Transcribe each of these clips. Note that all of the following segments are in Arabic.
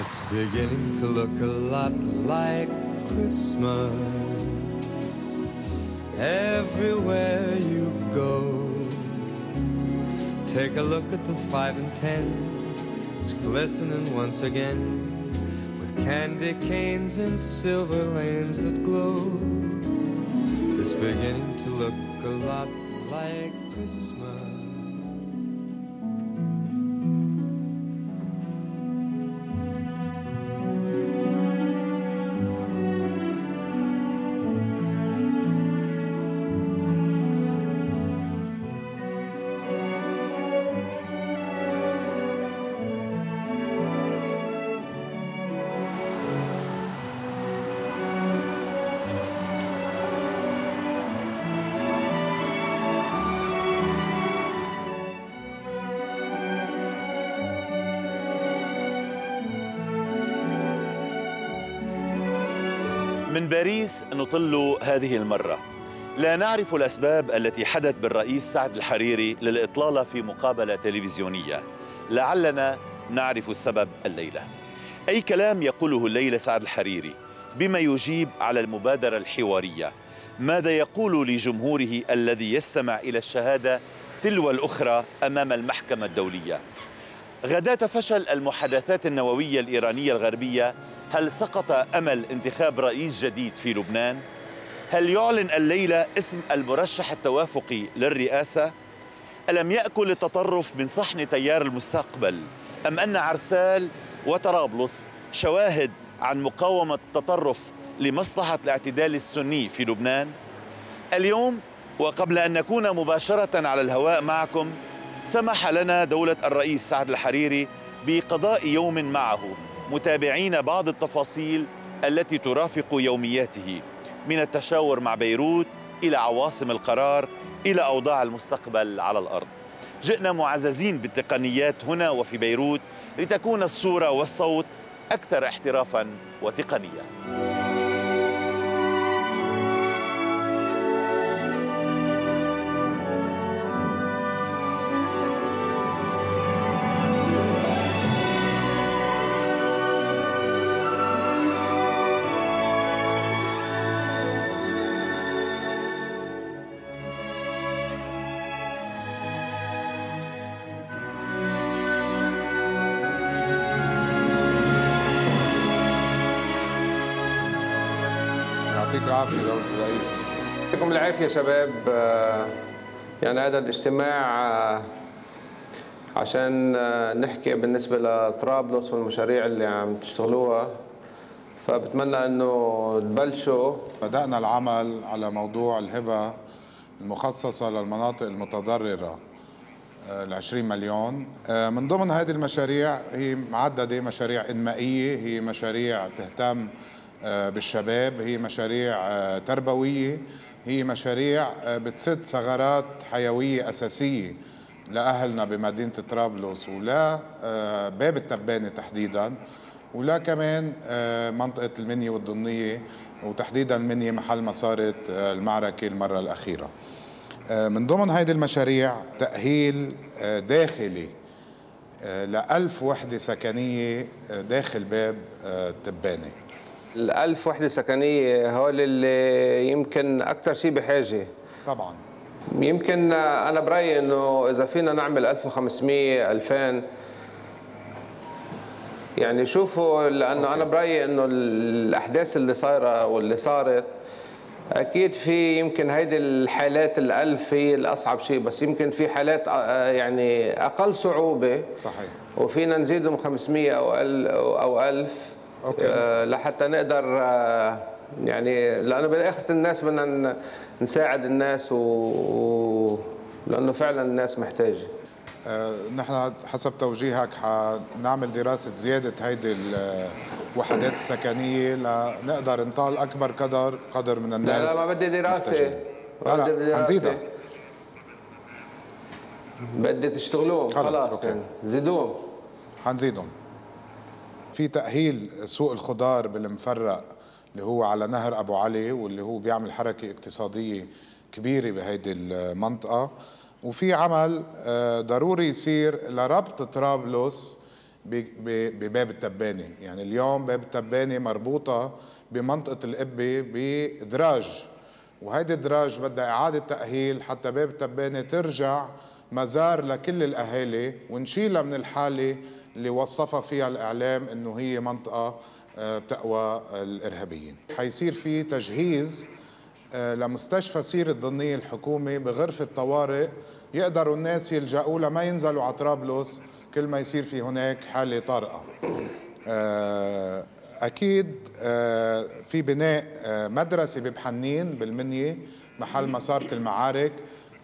It's beginning to look a lot like Christmas everywhere you go. Take a look at the five and ten, it's glistening once again with candy canes and silver lanes that glow. It's beginning to look a lot like Christmas. من باريس نطل هذه المرة. لا نعرف الأسباب التي حدت بالرئيس سعد الحريري للإطلالة في مقابلة تلفزيونية. لعلنا نعرف السبب الليلة. أي كلام يقوله الليلة سعد الحريري بما يجيب على المبادرة الحوارية. ماذا يقول لجمهوره الذي يستمع إلى الشهادة تلو الأخرى أمام المحكمة الدولية؟ غداة فشل المحادثات النووية الإيرانية الغربية هل سقط أمل انتخاب رئيس جديد في لبنان؟ هل يعلن الليلة اسم المرشح التوافقي للرئاسة؟ ألم يأكل التطرف من صحن تيار المستقبل؟ أم أن عرسال وطرابلس شواهد عن مقاومة التطرف لمصلحة الاعتدال السني في لبنان؟ اليوم وقبل أن نكون مباشرة على الهواء معكم سمح لنا دولة الرئيس سعد الحريري بقضاء يوم معه متابعين بعض التفاصيل التي ترافق يومياته من التشاور مع بيروت إلى عواصم القرار إلى أوضاع المستقبل على الأرض. جئنا معززين بالتقنيات هنا وفي بيروت لتكون الصورة والصوت أكثر احترافا وتقنية يعطيك العافيه دولة الرئيس. يعطيكم العافية شباب. آه، يعني هذا الاجتماع آه، عشان آه، نحكي بالنسبة لطرابلس والمشاريع اللي عم تشتغلوها. فبتمنى إنه تبلشوا. بدأنا العمل على موضوع الهبة المخصصة للمناطق المتضررة ال 20 مليون. من ضمن هذه المشاريع هي معددة مشاريع إنمائية هي مشاريع تهتم بالشباب. هي مشاريع آه، تربوية. هي مشاريع آه، بتسد ثغرات حيوية أساسية لأهلنا بمدينة طرابلس ولا آه، باب التبانة تحديداً. ولا كمان آه، منطقة المنيا والضنية وتحديدا المنيا محل ما صارت آه، المعركة المرة الأخيرة. آه، من ضمن هيدي المشاريع تأهيل آه، داخلي لألف وحدة سكنية آه، داخل باب آه، تبانة الألف وحدة سكنية هول اللي يمكن أكثر شيء بحاجة. طبعا. يمكن أنا برأيي إنه إذا فينا نعمل 1500 2000 يعني شوفوا لأنه أنا برأيي إنه الأحداث اللي صايرة واللي صارت أكيد في يمكن هيدي الحالات الألف هي الأصعب شيء بس يمكن في حالات آه، يعني أقل صعوبة. صحيح. وفينا نزيدهم 500 أو أل أو 1000 أوكي. آه، لحتى نقدر آه، يعني لأنه بالآخر الناس بدنا نساعد الناس و... لأنه فعلا الناس محتاجة آه، نحن حسب توجيهك حنعمل دراسة زيادة هيدي الوحدات السكنية لنقدر نطال أكبر قدر قدر من لا الناس لا ما بدي دراسة لا لا. حنزيدها بدي تشتغلوهم خلص، خلاص أوكي. يعني زيدوهم حنزيدهم في تأهيل سوق الخضار بالمفرق اللي هو على نهر أبو علي واللي هو بيعمل حركة اقتصادية كبيرة بهيدي المنطقة. وفي عمل آه، ضروري يصير لربط طرابلس بباب التبانة يعني اليوم باب التبانة مربوطة بمنطقة القبة بدراج. وهيدي الدراج بدها إعادة تأهيل حتى باب التبانة ترجع مزار لكل الأهالي ونشيلها من الحالة اللي وصفها فيها الإعلام إنه هي منطقة آه، تقوى الإرهابيين. حيصير في تجهيز آه، لمستشفى سير الضنية الحكومي بغرفة طوارئ يقدروا الناس يلجأوا لها ما ينزلوا على طرابلس كل ما يصير في هناك حالة طارئة. آه، أكيد في بناء مدرسة ببحنين بالمنية محل مسارة المعارك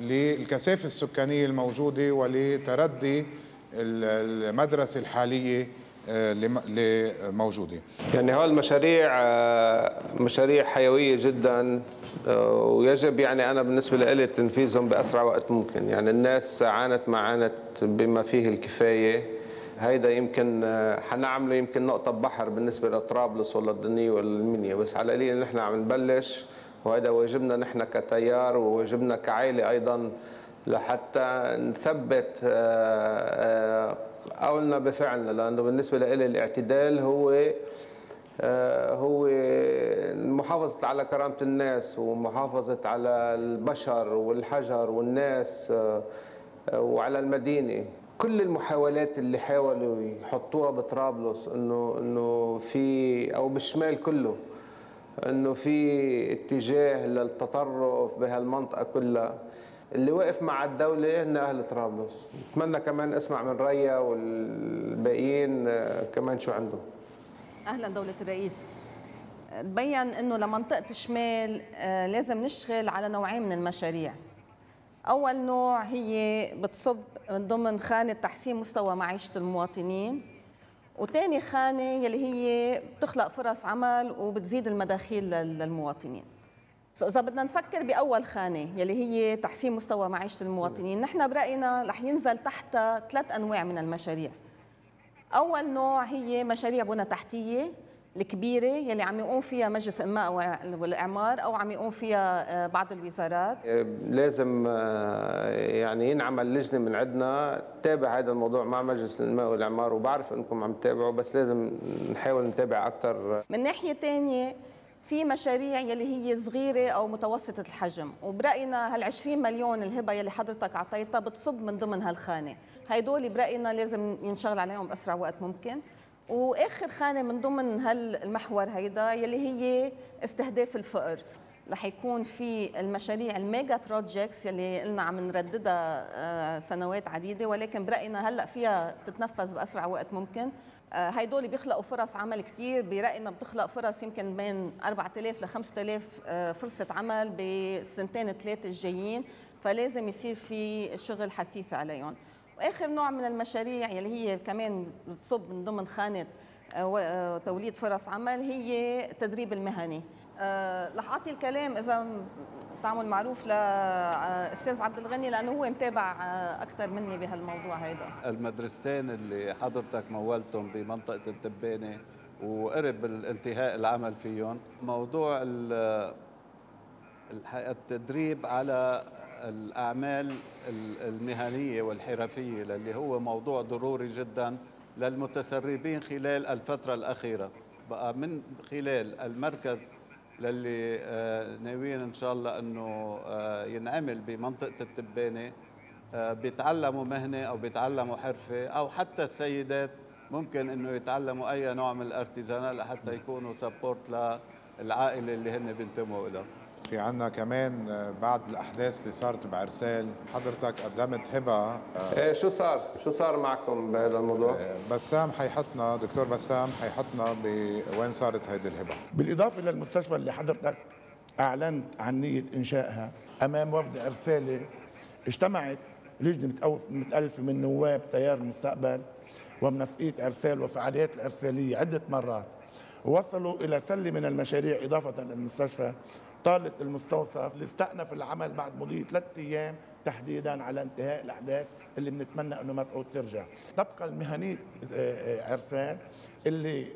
للكثافة السكانية الموجودة ولتردي المدرسة الحالية آه، اللي موجوده يعني هول المشاريع آه، مشاريع حيوية جدا آه، ويجب يعني أنا بالنسبة لي تنفيذهم بأسرع وقت ممكن. يعني الناس عانت ما عانت بما فيه الكفاية. هيدا يمكن حنعمله يمكن نقطة بحر بالنسبة لطرابلس ولا الدنيا ولا المنيا. بس على القليل نحن عم نبلش وهذا واجبنا نحن كتيار وواجبنا كعائلة أيضا لحتى نثبت آه، آه، قولنا بفعلنا لأنه بالنسبة لي الاعتدال هو آه، هو محافظة على كرامة الناس ومحافظة على البشر والحجر والناس وعلى المدينة. كل المحاولات اللي حاولوا يحطوها بطرابلس إنه إنه في أو بالشمال كله إنه في اتجاه للتطرف بهالمنطقة كلها. اللي وقف مع الدولة هن أهل طرابلس. نتمنى كمان أسمع من ريا والباقيين آه، كمان شو عندهم. أهلا دولة الرئيس. تبين أنه لمنطقة الشمال آه، لازم نشتغل على نوعين من المشاريع. أول نوع هي بتصب من ضمن خانة تحسين مستوى معيشة المواطنين. وتاني خانة يلي هي بتخلق فرص عمل وبتزيد المداخيل للمواطنين. إذا بدنا نفكر بأول خانة يلي هي تحسين مستوى معيشة المواطنين. نحن برأينا رح ينزل تحتها ثلاث أنواع من المشاريع. أول نوع هي مشاريع بنى تحتية الكبيرة يلي عم يقوم فيها مجلس الإنماء والإعمار أو عم يقوم فيها آه، بعض الوزارات. آه، لازم آه، يعني ينعمل لجنة من عندنا تتابع هذا الموضوع مع مجلس الإنماء والإعمار وبعرف أنكم عم تتابعوا بس لازم نحاول نتابع أكثر من ناحية ثانية في مشاريع يلي هي صغيرة أو متوسطة الحجم وبرأينا هال 20 مليون الهبة يلي حضرتك أعطيتها بتصب من ضمن هالخانة. هيدول برأينا لازم ينشغل عليهم بأسرع وقت ممكن. وآخر خانة من ضمن هالمحور هيدا يلي هي استهداف الفقر. رح يكون في المشاريع ال mega projects يلي قلنا عم نرددها آه، سنوات عديدة ولكن برأينا هلأ فيها تتنفذ بأسرع وقت ممكن. هيدول بيخلقوا فرص عمل كثير براينا بتخلق فرص يمكن بين 4000 ل 5000 فرصة عمل بالسنتين ثلاثة الجايين فلازم يصير في شغل حثيث عليهم. وآخر نوع من المشاريع يلي هي كمان بتصب من ضمن خانة آه، آه، توليد فرص عمل هي التدريب المهني. رح أعطي الكلام إذا تعمل معروف لأستاذ عبد الغني لأنه هو متابع أكثر مني بهالموضوع هيدا. المدرستين اللي حضرتك مولتهم بمنطقة التبانة وقرب الانتهاء العمل فيهم موضوع التدريب على الأعمال المهنية والحرفية اللي هو موضوع ضروري جدا للمتسربين خلال الفترة الأخيرة. بقى من خلال المركز للي آه، ناويين إن شاء الله إنه آه، ينعمل بمنطقة التبانة آه، بيتعلموا مهنة أو بيتعلموا حرفة أو حتى السيدات ممكن إنه يتعلموا أي نوع من الارتزانات لحتى يكونوا سبورت للعائلة اللي هن بينتموا لها في عنا كمان بعد الأحداث اللي صارت بعرسال حضرتك قدمت هبة إيه شو صار؟ شو صار معكم بهذا الموضوع؟ بسام حيحطنا دكتور بسام حيحطنا بوين صارت هيدي الهبة. بالإضافة للمستشفى اللي حضرتك أعلنت عن نية إنشائها أمام وفد ارسالي اجتمعت لجنة متالفه من نواب تيار المستقبل ومنسقية إرسال وفعاليات الإرسالية عدة مرات ووصلوا إلى سله من المشاريع إضافة للمستشفى طالت المستوصف اللي استأنف العمل بعد مضي ثلاث أيام تحديدا على انتهاء الأحداث اللي بنتمنى إنه ما تعود ترجع. تبقى المهنية آه، آه، عرسان اللي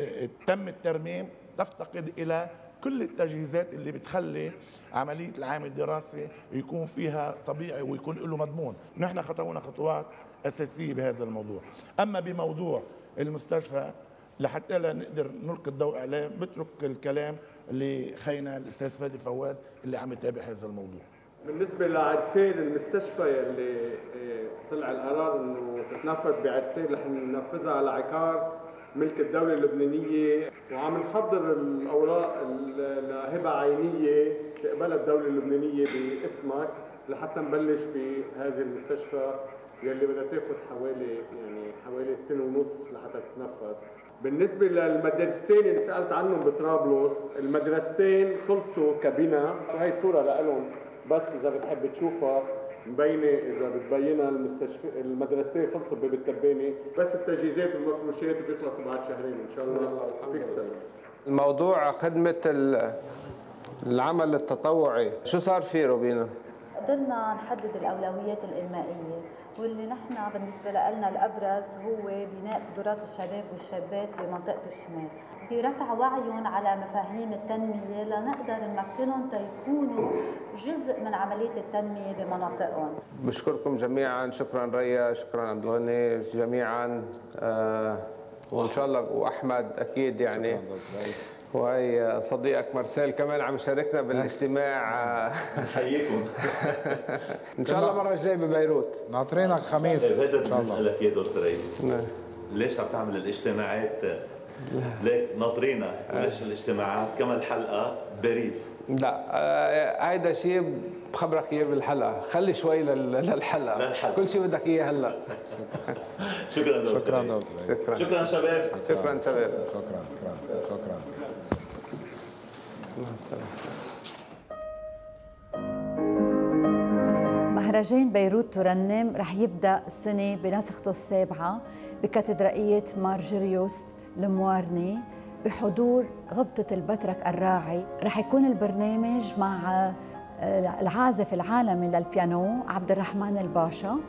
آه، تم الترميم تفتقد إلى كل التجهيزات اللي بتخلي عملية العام الدراسي يكون فيها طبيعي ويكون له مضمون. نحن خطونا خطوات أساسية بهذا الموضوع. أما بموضوع المستشفى لحتى لا نقدر نلقي الضوء عليه بترك الكلام لخينا الأستاذ فادي فواز اللي عم يتابع هذا الموضوع. بالنسبة لعدسين المستشفى يلي آه، طلع القرار إنه تتنفذ بعدسين رح ننفذها على عقار ملك الدولة اللبنانية. وعم نحضر الأوراق لهبة عينية تقبلها الدولة اللبنانية باسمك لحتى نبلش بهذه المستشفى يلي بدها تاخذ حوالي يعني حوالي سنة ونص لحتى تتنفذ. بالنسبة للمدرستين اللي سألت عنهم بطرابلس المدرستين خلصوا كبنى وهي صورة لهم بس إذا بتحب تشوفها مبينة إذا بتبينها المستشفى المدرستين خلصوا ببيت التباني بس التجهيزات والمفروشات بيخلصوا بعد شهرين إن شاء الله. فيك تسلم. الموضوع خدمة العمل التطوعي. شو صار فيه روبينا؟ قدرنا نحدد الأولويات الإنمائية واللي نحن بالنسبة لنا الأبرز هو بناء قدرات الشباب والشابات بمنطقة الشمال. برفع وعيهم على مفاهيم التنمية لنقدر نمكنهم تيكونوا جزء من عملية التنمية بمناطقهم. بشكركم جميعا. شكرا ريا شكرا عبد الغني. جميعا آه وإن شاء الله واحمد أكيد يعني وهي صديقك مارسيل كمان عم يشاركنا بالاجتماع نحييكم إن شاء الله المره الجايه ببيروت. ناطرينك خميس. إن شاء الله. نسألك يا دكتور رئيس. نعم. ليش عم تعمل الاجتماعات؟ ليك ناطرينا. وليش الاجتماعات؟ كما الحلقة باريس. لا آه، هيدا شيء بخبرك إياه بالحلقة. خلي شوي للحلقة. للحلقة. كل شيء بدك إياه هلأ. شكرا دكتور. شكرا. دكتور. شكرا. شكرا شباب. شكرا شباب. شكرا شكرا شكرا. مهرجان بيروت ترنم رح يبدأ السنة بنسخته السابعة بكاتدرائية مارجريوس الموارني بحضور غبطة البترك الراعي. رح يكون البرنامج مع العازف العالمي للبيانو عبد الرحمن الباشا.